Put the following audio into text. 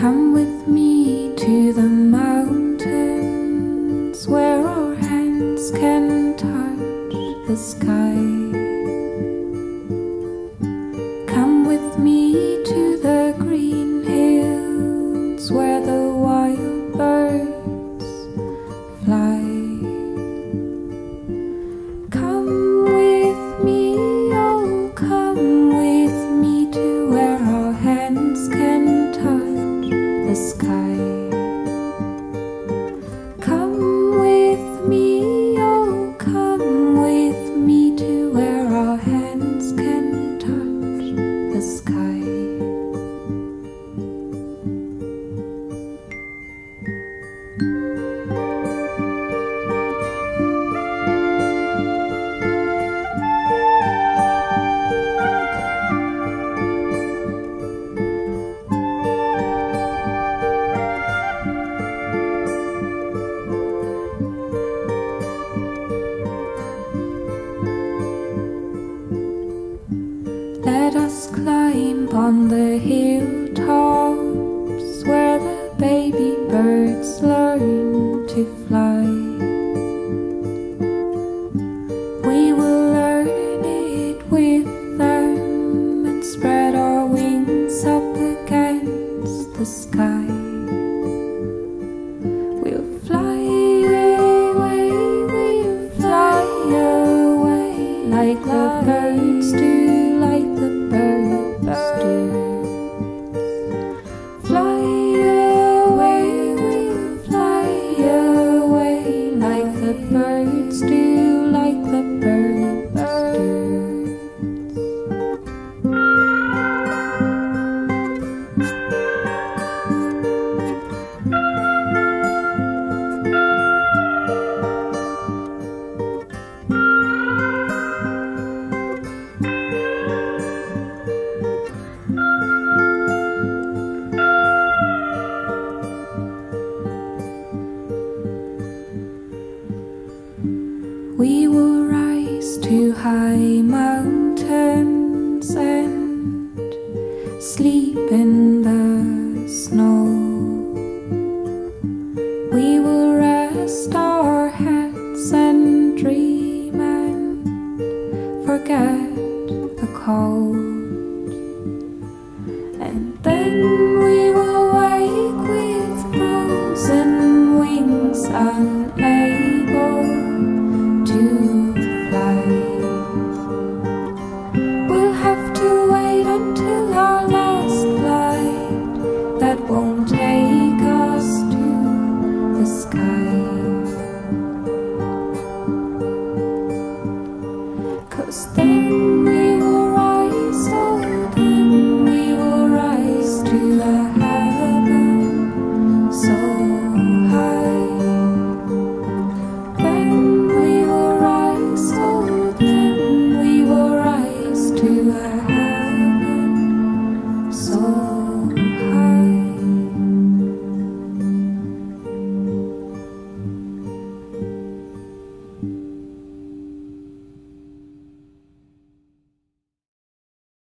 Come with me to the mountains where our hands can touch the sky. the sky. us climb on the hilltops where the baby birds learn. We will rise to high mountains and sleep in the snow. We will rest our heads and dream and forget the cold. And then Cause then